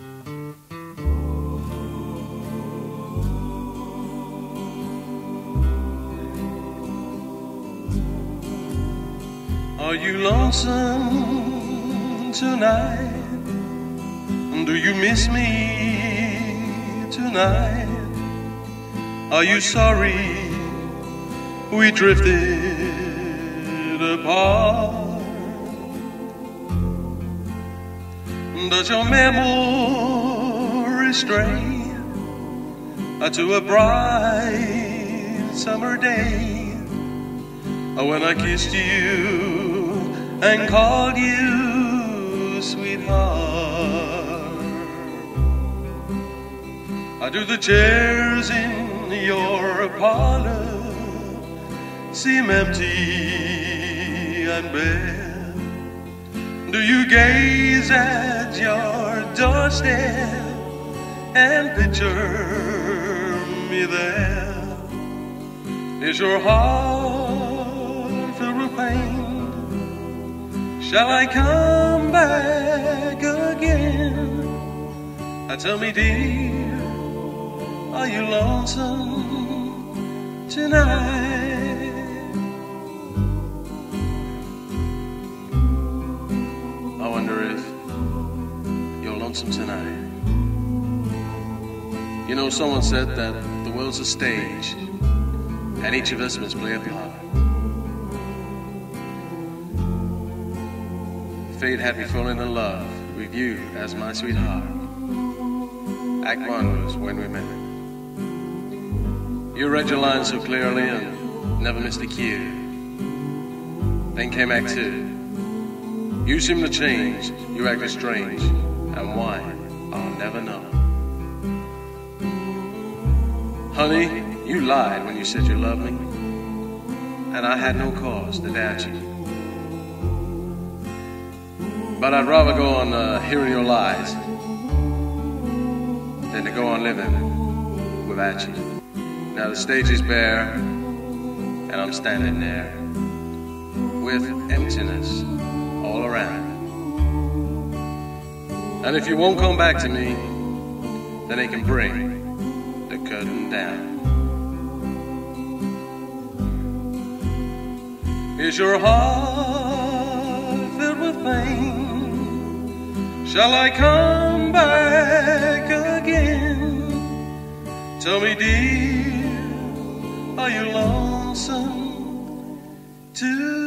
Are you lonesome tonight? Do you miss me tonight? Are you sorry we drifted apart? Does your memory stray to a bright summer day oh, when I kissed you and called you sweetheart? Do the chairs in your parlor seem empty and bare? Do you gaze at your doorstep and picture me there? Is your heart filled with pain? Shall I come back again? Tell me, dear, are you lonesome tonight? Lonesome tonight. You know, someone said that the world's a stage, and each of us must play a part. Fate had me falling in love with you as my sweetheart. Act one was when we met. You read your lines so clearly and never missed a cue. Then came Act two. You seemed to change, you acted strange, and why, I'll never know. Honey, you lied when you said you loved me, and I had no cause to doubt you. But I'd rather go on uh, hearing your lies than to go on living without you. Now the stage is bare, and I'm standing there with emptiness all around. And if you won't come back to me, then they can bring the curtain down. Is your heart filled with pain? Shall I come back again? Tell me, dear, are you lonesome tonight?